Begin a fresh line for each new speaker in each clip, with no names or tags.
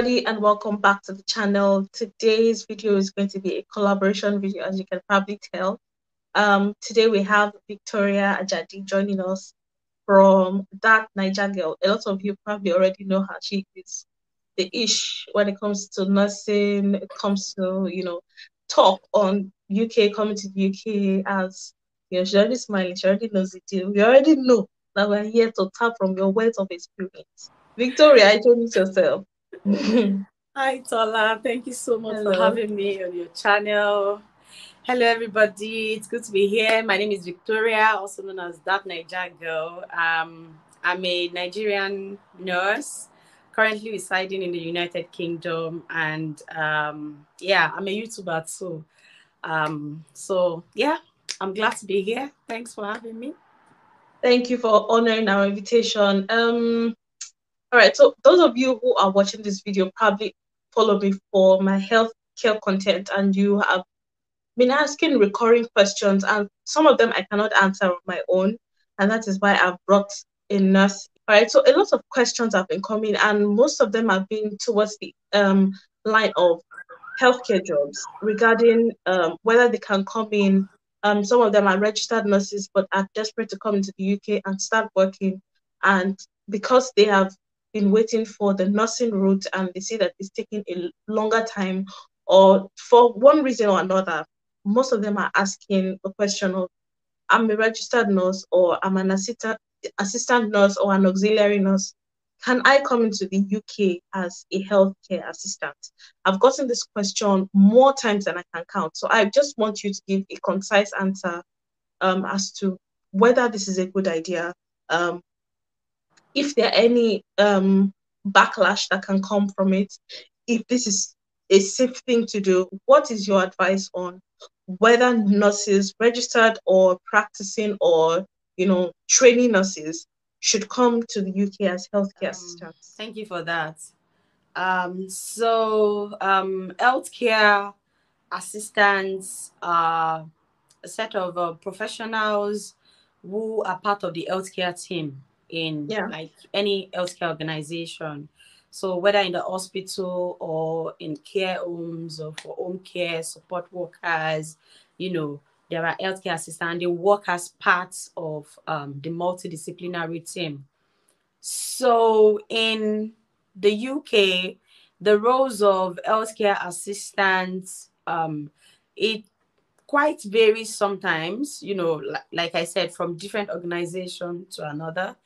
everybody and welcome back to the channel. Today's video is going to be a collaboration video as you can probably tell. Um, today we have Victoria Ajadi joining us from that Naija girl. A lot of you probably already know how she is the ish when it comes to nursing, it comes to, you know, talk on UK, coming to the UK as, you know, she already smiling, she already knows the deal. We already know that we're here to tap from your wealth of experience. Victoria, introduce yourself.
Hi, Tola. Thank you so much
Hello.
for having me on your channel. Hello, everybody. It's good to be here. My name is Victoria, also known as That Naija Girl. Um, I'm a Nigerian nurse, currently residing in the United Kingdom, and um, yeah, I'm a YouTuber too. Um, so yeah, I'm glad to be here. Thanks for having me.
Thank you for honoring our invitation. Um, all right, so those of you who are watching this video probably follow me for my healthcare content, and you have been asking recurring questions, and some of them I cannot answer on my own, and that is why I've brought a nurse. All right, so a lot of questions have been coming, and most of them have been towards the um, line of healthcare jobs regarding um, whether they can come in. Um, some of them are registered nurses, but are desperate to come into the UK and start working, and because they have been waiting for the nursing route and they see that it's taking a longer time or for one reason or another most of them are asking a question of i'm a registered nurse or i'm an assistant assistant nurse or an auxiliary nurse. Can i come into the uk as a healthcare assistant? I've gotten this question more times than i can count. So i just want you to give a concise answer um, as to whether this is a good idea um, if there are any um, backlash that can come from it, if this is a safe thing to do, what is your advice on whether nurses, registered or practicing or you know training nurses, should come to the UK as healthcare
Um,
assistants?
Thank you for that. Um, so, um, healthcare assistants are a set of uh, professionals who are part of the healthcare team in
Yeah.
like any healthcare organization. So, whether in the hospital or in care homes or for home care support workers, you know, there are healthcare assistants. They work as parts of um, the multidisciplinary team. So in the UK, the roles of healthcare assistants, um, it quite varies sometimes, you know, like, like I said, from different organization to another.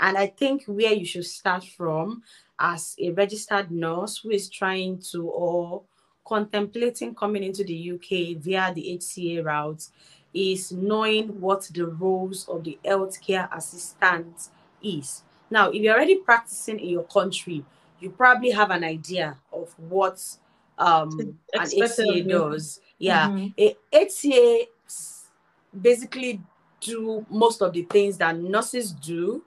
And I think where you should start from as a registered nurse who is trying to or contemplating coming into the UK via the HCA route is knowing what the roles of the healthcare assistant is. Now, if you're already practicing in your country, you probably have an idea of what um, an HCA does. Yeah,
Mhm.
HCA basically do most of the things that nurses do,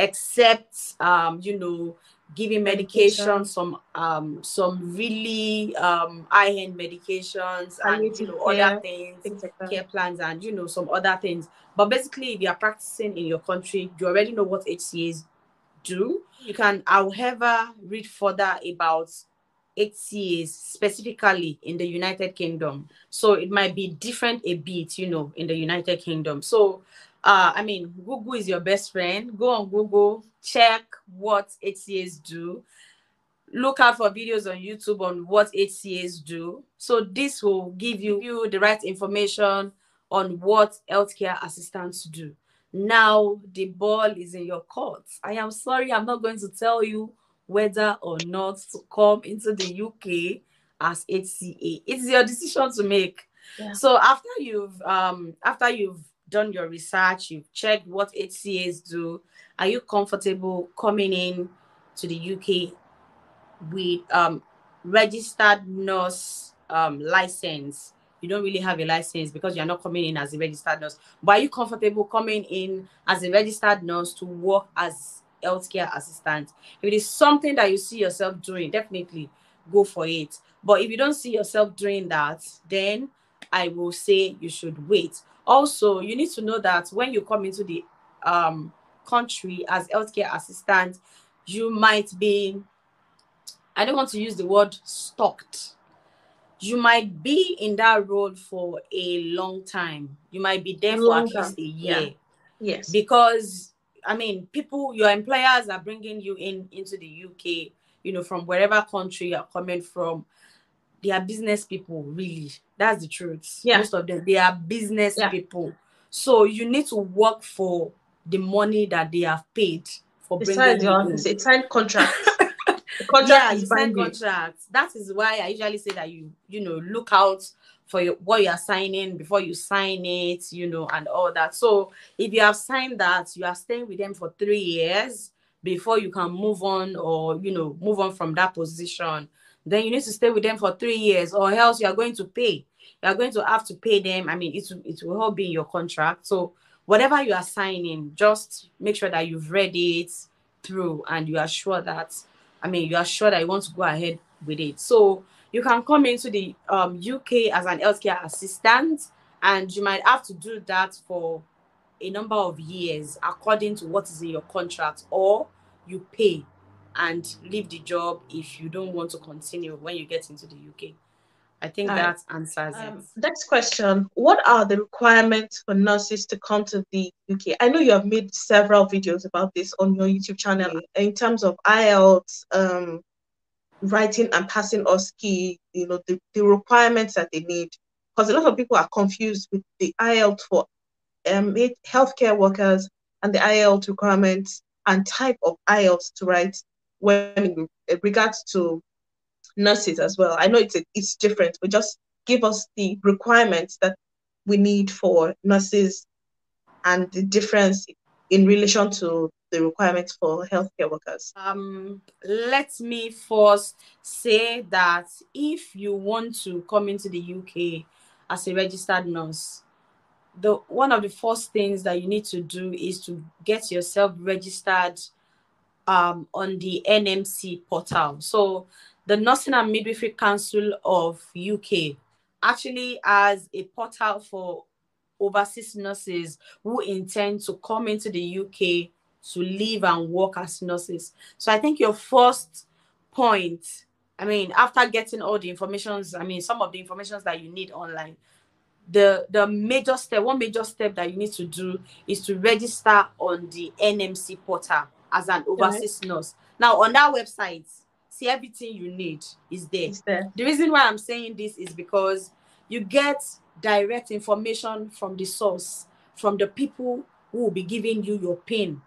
except um, you know, giving medication, some um, some really um, high-end medications, and you know,
care,
other things
Things like
care plans and you know some other things. But basically, if you are practicing in your country, you already know what HCAs do. You can, however, read further about HCAs specifically in the United Kingdom. So it might be different a bit, you know, in the United Kingdom. So uh, I mean, Google is your best friend. Go on Google, check what HCAs do look out for videos on YouTube on what HCAs do. So this will give you, you the right information on what healthcare assistants do. Now the ball is in your court. I am sorry, I'm not going to tell you whether or not to come into the UK as HCA. It's your decision to make.
Yeah.
So after you've um after you've done your research, you've checked what HCAs do, are you comfortable coming in to the UK with um registered nurse um license you don't really have a license because you're not coming in as a registered nurse but are you comfortable coming in as a registered nurse to work as healthcare assistant if it is something that you see yourself doing definitely go for it but if you don't see yourself doing that then i will say you should wait also you need to know that when you come into the um country as healthcare assistant you might be I don't want to use the word stalked. You might be in that role for a long time. You might be there for at least a year. Yeah.
Yes.
Because I mean, people, your employers are bringing you in into the UK, you know, from wherever country you're coming from. They are business people, really. That's the truth. Yeah. Most of them, they are business yeah. people. So you need to work for the money that they have paid for
Besides bringing your, you. It's a contract.
contract yeah, is sign contracts. That is why I usually say that you, you know, look out for your, what you are signing before you sign it, you know, and all that. So if you have signed that, you are staying with them for three years before you can move on or you know move on from that position. Then you need to stay with them for three years, or else you are going to pay. You are going to have to pay them. I mean, it it will all be in your contract. So whatever you are signing, just make sure that you've read it through and you are sure that I mean you are sure that you want to go ahead with it. So you can come into the um, UK as an healthcare assistant, and you might have to do that for a number of years according to what is in your contract, or you pay and leave the job if you don't want to continue when you get into the UK. I think that answers um, it.
Next question What are the requirements for nurses to come to the UK? I know you have made several videos about this on your YouTube channel in terms of IELTS, um, writing and passing OSCE, you know, the, the requirements that they need. Because a lot of people are confused with the IELTS for um, healthcare workers and the IELTS requirements and type of IELTS to write when in regards to nurses as well. I know it's a, it's different, but just give us the requirements that we need for nurses and the difference in relation to the requirements for healthcare workers?
Um, let me first say that if you want to come into the UK as a registered nurse, the one of the first things that you need to do is to get yourself registered um, on the NMC portal. So the Nursing and Midwifery Council of UK actually has a portal for overseas nurses who intend to come into the UK to live and work as nurses. So I think your first point, I mean, after getting all the informations, I mean, some of the informations that you need online, the the major step, one major step that you need to do is to register on the NMC portal as an overseas nurse. Now, on that website, see everything you need is there. there. The reason why I'm saying this is because you get direct information from the source, from the people who will be giving you your pin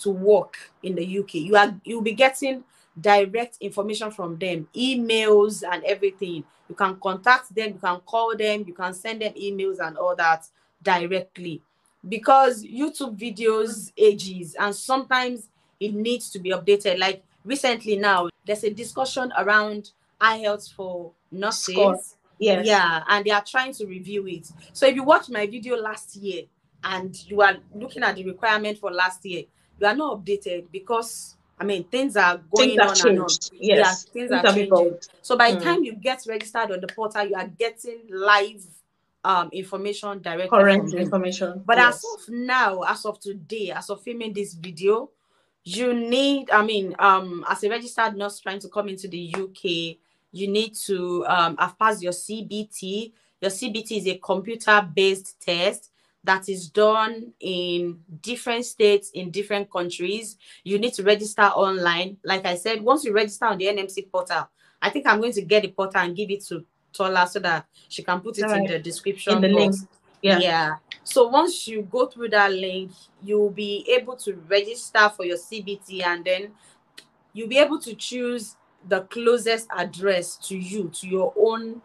to work in the UK. You are you'll be getting direct information from them, emails and everything. You can contact them, you can call them, you can send them emails and all that directly. Because YouTube videos ages and sometimes it needs to be updated. Like recently now, there's a discussion around IELTS for nurses. Yes. Yeah, and they are trying to review it. So if you watched my video last year and you are looking at the requirement for last year, you are not updated because I mean things are going things on and on. Yes, yeah, things, things are changing. So by the mm. time you get registered on the portal, you are getting live um information directly
current information.
But yes. as of now, as of today, as of filming this video, you need, I mean, um, as a registered nurse trying to come into the UK, you need to um have passed your CBT. Your CBT is a computer-based test that is done in different states in different countries. You need to register online. Like i said once you register on the nmc portal i think i'm going to get the portal and give it to tola so that she can put it in the description in the box. link. yeah. Yeah. So once you go through that link you'll be able to register for your cbt and then you'll be able to choose the closest address to you to your own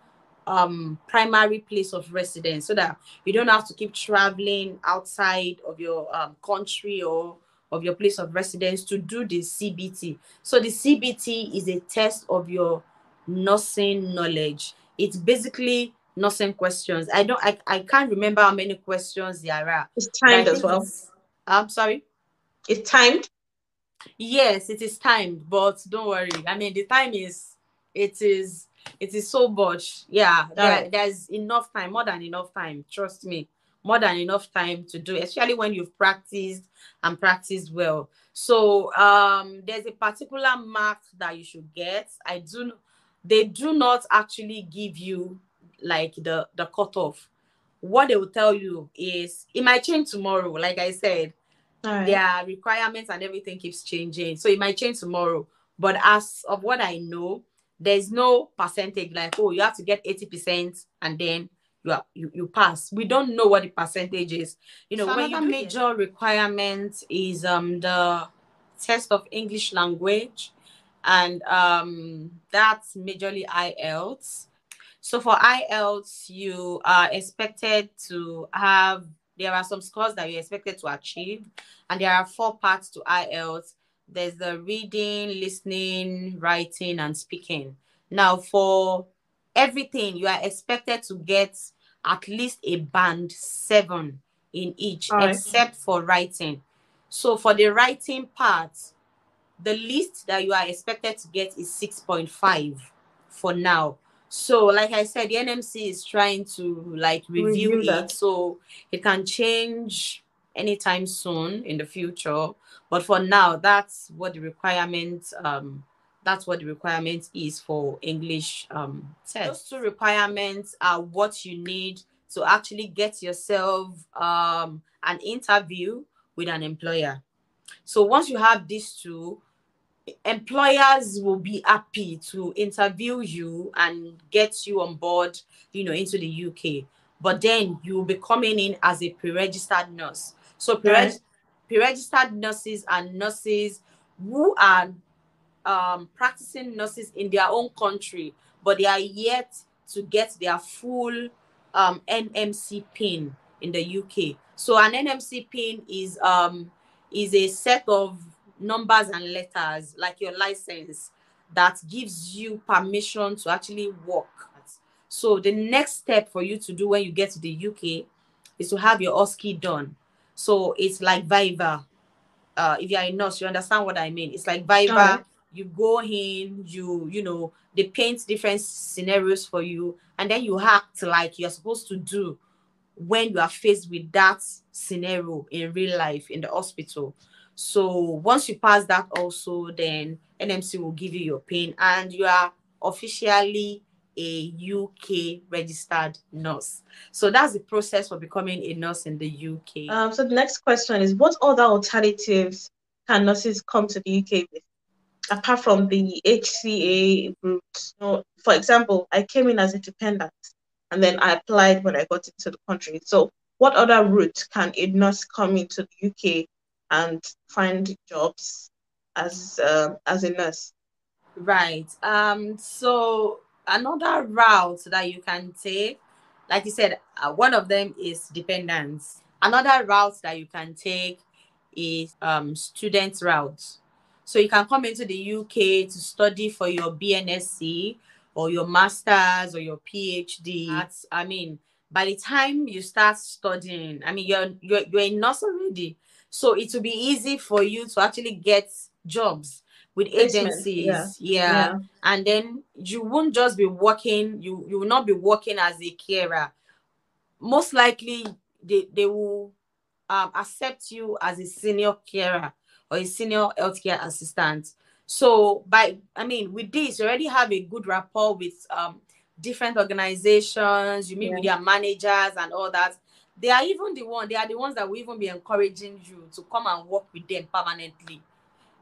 um, primary place of residence so that you don't have to keep traveling outside of your um, country or of your place of residence to do the CBT. So the CBT is a test of your nursing knowledge. It's basically nursing questions. I don't I, I can't remember how many questions there are.
It's timed as well.
I'm sorry.
It's timed.
Yes, it is timed, but don't worry. I mean the time is it is it is so much. Yeah, there, there's enough time, more than enough time. Trust me, more than enough time to do, especially when you've practiced and practiced well. So um, there's a particular mark that you should get. I do. They do not actually give you like the the cutoff. What they will tell you is it might change tomorrow. Like I said, right. their requirements and everything keeps changing, so it might change tomorrow. But as of what I know, there's no percentage like oh you have to get 80% and then you, are, you you pass. We don't know what the percentage is. You know so another major it. requirement is um the test of english language and um that's majorly ielts so for ielts you are expected to have there are some scores that you're expected to achieve and there are four parts to ielts there's the reading, listening, writing, and speaking. Now, for everything, you are expected to get at least a band seven in each, right. except for writing. So, for the writing part, the least that you are expected to get is 6.5 for now. So, like I said, the NMC is trying to like review, review it so it can change anytime soon in the future. But for now, that's what the requirement um that's what the requirement is for English um test. Those two requirements are what you need to actually get yourself um an interview with an employer. So once you have these two, employers will be happy to interview you and get you on board, you know, into the UK. But then you will be coming in as a pre-registered nurse. So pre-reg- pre-registered nurses and nurses who are um, practicing nurses in their own country, but they are yet to get their full um, NMC pin in the UK. So an NMC pin is um, is a set of numbers and letters, like your license, that gives you permission to actually work. So the next step for you to do when you get to the UK is to have your OSCE done. So it's like Viva. Uh, if you're a nurse, you understand what I mean. It's like Viva. Right. You go in, you you know, they paint different scenarios for you, and then you act like you're supposed to do when you are faced with that scenario in real life in the hospital. So once you pass that, also then NMC will give you your pin, and you are officially a UK registered nurse. So that's the process for becoming a nurse in the UK.
Um, so the next question is what other alternatives can nurses come to the UK with? Apart from the HCA route, know, for example, I came in as a dependent and then I applied when I got into the country. So, what other route can a nurse come into the UK and find jobs as uh, as a nurse?
Right. Um. So another route that you can take, like you said, uh, one of them is dependence. Another route that you can take is um, student route. So you can come into the UK to study for your BNSC or your master's or your PhD. That's, I mean, by the time you start studying, I mean, you're, you're, you're already. So it will be easy for you to actually get jobs with agencies yeah. Yeah. yeah. and then you won't just be working you you will not be working as a carer most likely they, they will um, accept you as a senior carer or a senior healthcare assistant so by i mean with this you already have a good rapport with um, different organizations you meet yeah. with their managers and all that they are even the one they are the ones that will even be encouraging you to come and work with them permanently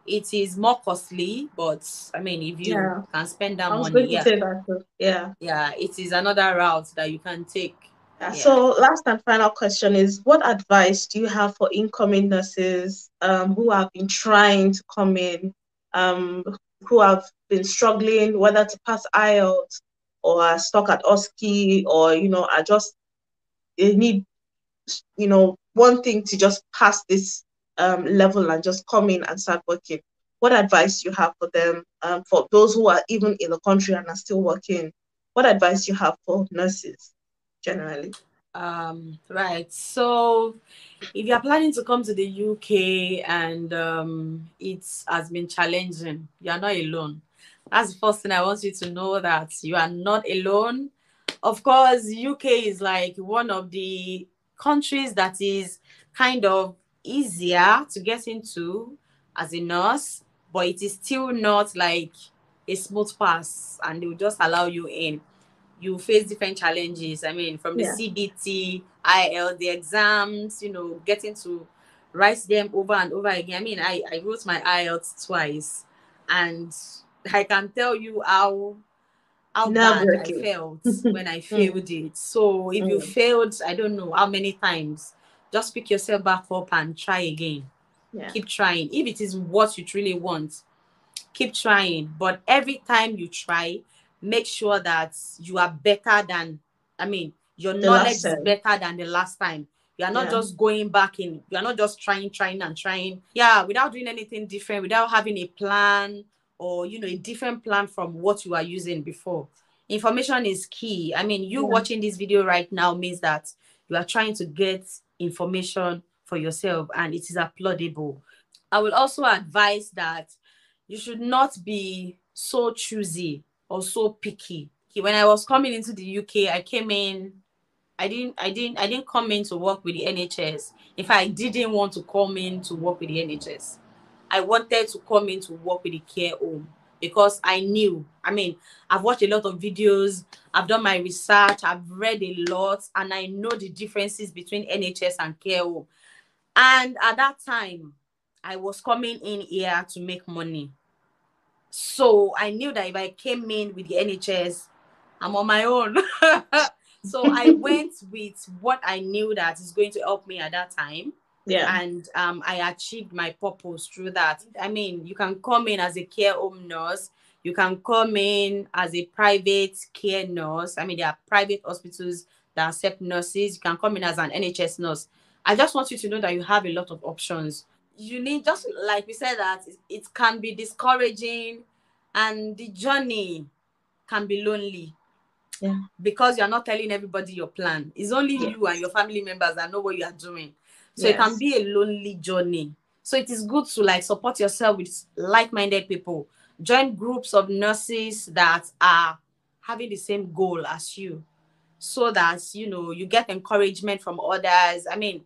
it is more costly, but I mean, if you yeah. can spend that money, yeah, that
yeah,
yeah, it is another route that you can take.
Yeah. So, last and final question is: What advice do you have for incoming nurses um, who have been trying to come in, um, who have been struggling whether to pass IELTS or are stuck at OSCE or you know are just they need you know one thing to just pass this um, level and just come in and start working, what advice you have for them, um, for those who are even in the country and are still working? What advice you have for nurses generally?
Um, right. So, if you are planning to come to the UK and um, it has been challenging, you are not alone. That's the first thing I want you to know that you are not alone. Of course, UK is like one of the countries that is kind of easier to get into as a nurse, but it is still not like a smooth pass and they will just allow you in. You face different challenges. I mean, from the yeah. CBT, IL, the exams, you know, getting to write them over and over again. I mean, I, I wrote my IELTS twice and I can tell you how how bad I felt when I failed it. So if you mm. failed, I don't know how many times, just pick yourself back up and try again. Yeah. Keep trying. If it is what you truly want, keep trying. But every time you try, make sure that you are better than, I mean, your the knowledge is better than the last time. You are not yeah. just going back in, you are not just trying, trying, and trying. Yeah, without doing anything different, without having a plan or you know, a different plan from what you are using before. Information is key. I mean, you yeah. watching this video right now means that you are trying to get information for yourself and it is applaudable. I will also advise that you should not be so choosy or so picky. When I was coming into the UK, I came in I didn't I didn't I didn't come in to work with the NHS. If I didn't want to come in to work with the NHS, I wanted to come in to work with the care home because I knew. I mean, I've watched a lot of videos, I've done my research, I've read a lot, and I know the differences between NHS and care home. And at that time, I was coming in here to make money. So I knew that if I came in with the NHS, I'm on my own. so I went with what I knew that is going to help me at that time. Yeah. And um, I achieved my purpose through that. I mean, you can come in as a care home nurse. You can come in as a private care nurse. I mean, there are private hospitals that accept nurses. You can come in as an NHS nurse. I just want you to know that you have a lot of options. You need, just like we said, that it can be discouraging and the journey can be lonely
yeah.
Because you're not telling everybody your plan. It's only yes. you and your family members that know what you are doing. So yes. it can be a lonely journey. So it is good to like support yourself with like-minded people. Join groups of nurses that are having the same goal as you. So that you know you get encouragement from others. I mean,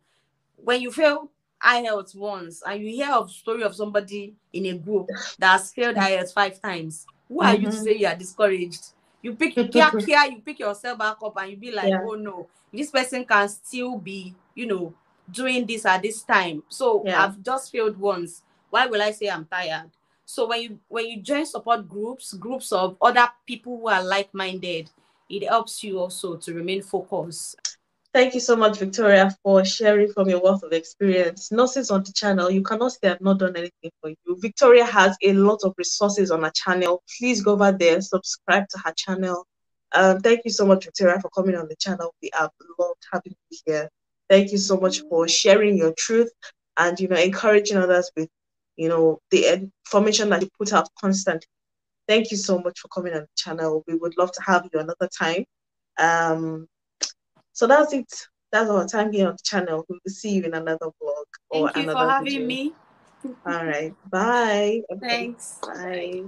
when you fail IELTS once and you hear of story of somebody in a group that has failed IELTS five times, who are mm-hmm. you to mm-hmm. say you are discouraged? you pick care, care, you pick yourself back up and you be like, yeah. oh no, this person can still be, you know, doing this at this time. So yeah. I've just failed once. Why will I say I'm tired? So when you when you join support groups, groups of other people who are like-minded, it helps you also to remain focused.
Thank you so much, Victoria, for sharing from your wealth of experience. Nurses on the channel, you cannot say I've not done anything for you. Victoria has a lot of resources on her channel. Please go over there, subscribe to her channel. Um, thank you so much, Victoria, for coming on the channel. We have loved having you here. Thank you so much for sharing your truth and you know encouraging others with you know the information that you put out constantly. Thank you so much for coming on the channel. We would love to have you another time. Um, so that's it. That's our time here on the channel. We will see you in another vlog
or Thank you
another
for having
video.
me.
All right. Bye.
Thanks.
Bye.